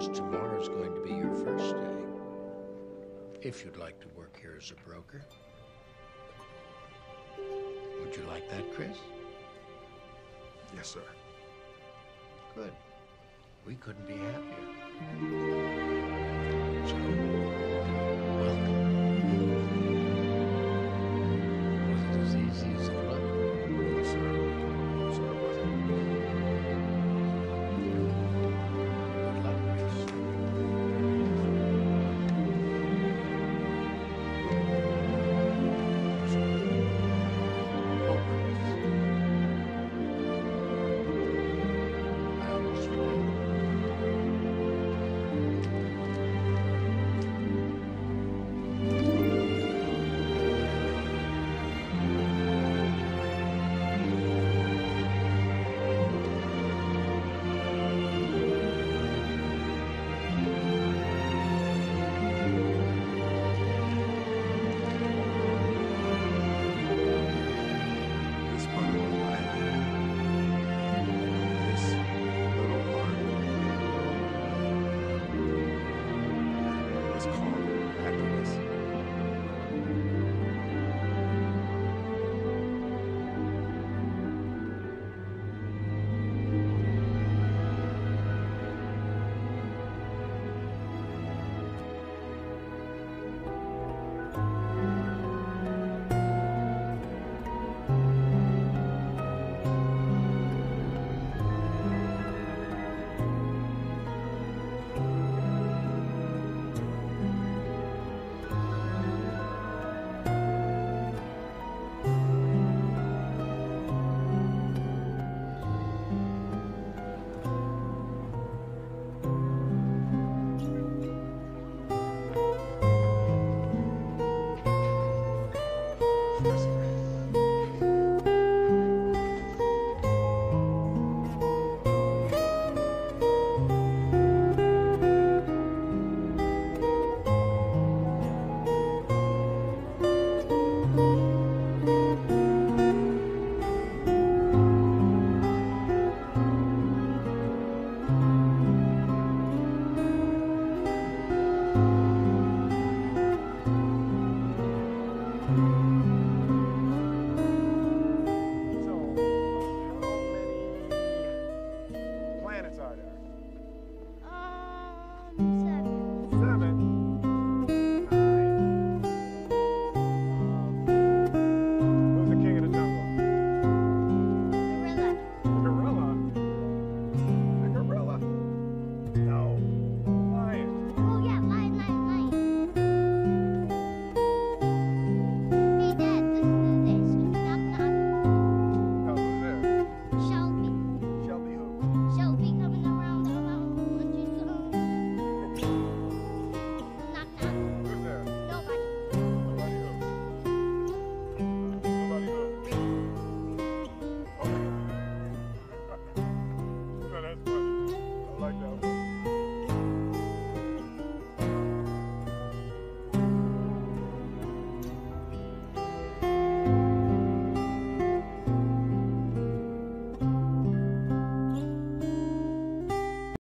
because tomorrow's going to be your first day. If you'd like to work here as a broker. Would you like that, Chris? Yes, sir. Good. We couldn't be happier. So, Gracias.